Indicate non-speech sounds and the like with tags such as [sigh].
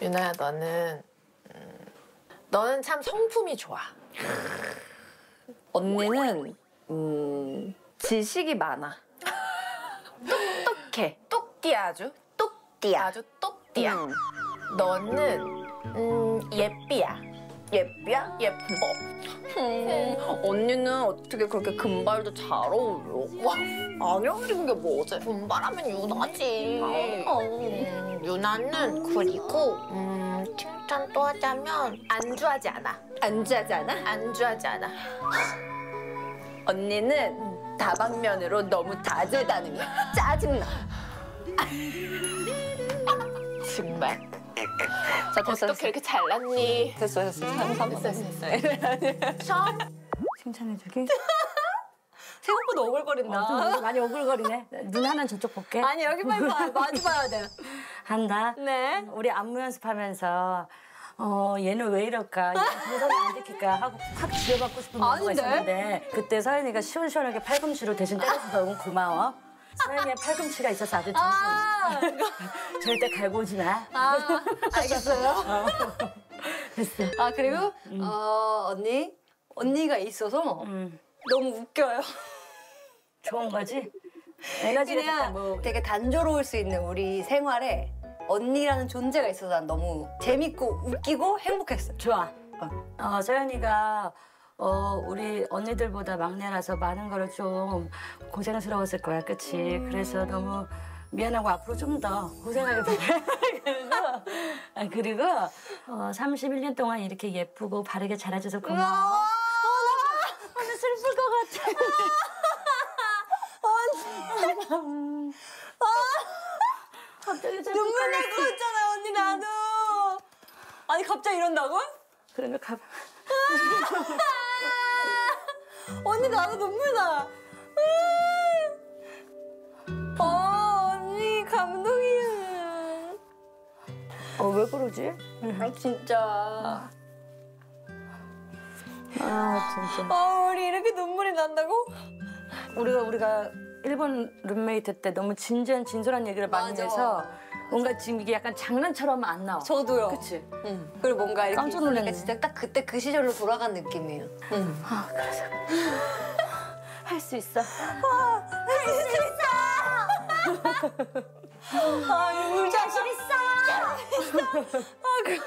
유나야 너는 음, 너는 참 성품이 좋아. 언니는 음, 지식이 많아. [laughs] 똑똑해. 똑띠야 아주. 똑띠야. 아주 똑띠야. 음. 너는 음, 예삐야. 예삐야? 예뻐. 음, 언니는 어떻게 그렇게 금발도 잘 어울려? 와, 안 어울리는 게 뭐지? 분발하면 유나지. 어. 음, 유나는 그리고 음, 칭찬 또 하자면 안주하지 않아. 안주하지 않아? 안주하지 않아. [laughs] 언니는 다방면으로 너무 다재다능해. 짜증나. [laughs] 정말. 자, 됐어, 어떻게 됐어. 이렇게 잘났니? 됐어, 됐어. 한, 한 번. 됐어, 됐어. 처음? 칭찬해주기? [laughs] 생각보다 오글거린다. 어, 좀 많이 오글거리네. 눈 하나 저쪽 볼게. 아니, 여기만 봐. 마주 봐야 돼. 한다. 네. 우리 안무 연습하면서 어 얘는 왜 이럴까? 동선을 안 지킬까? 하고 확 지어받고 싶은 마음이? 있었는데 그때 서연이가 시원시원하게 팔꿈치로 대신 때려줘서 너무 고마워. 서연이의 팔꿈치가 있어서 아주 정신. 아, 절대 갈고 오지 마. 아, 알겠어요. [laughs] 됐어. 아, 그리고, 어, 언니? 언니가 있어서 음, 너무 웃겨요. 좋은 거지? 그냥 뭐. 되게 단조로울 수 있는 우리 생활에 언니라는 존재가 있어서 난 너무 재밌고 웃기고 행복했어. 좋아. 어, 서연이가 어, 우리 언니들보다 막내라서 많은 거를 좀 고생스러웠을 거야, 그치? 그래서 너무 미안하고 앞으로 좀 더 고생하게 돼. [laughs] 그리고, 아, 그리고 어, 31년 동안 이렇게 예쁘고 바르게 자라줘서 고마워. 오늘 슬플 것 같아. 갑자기 슬플 눈물 것날 같아. 것 같잖아, 언니 나도. 아니, 갑자기 이런다고? 그러면 가. [laughs] 언니 나도 눈물 나. 아, 언니 감동이야. 어, 왜 그러지? 아, 진짜. 아, 진짜. 아, 우리 이렇게 눈물이 난다고? 우리가 우리가 일본 룸메이트 때 너무 진지한 진솔한 얘기를 많이 맞아. 해서 뭔가 지금 이게 약간 장난처럼 안 나와. 저도요. 그치? 응. 그리고 뭔가 이렇게 깜짝 놀랐네. 진짜 딱 그때 그 시절로 돌아간 느낌이에요. 응. 아, 그래서 [gasps] 할 수 있어. 아, 우리 자신 있어. 아, 그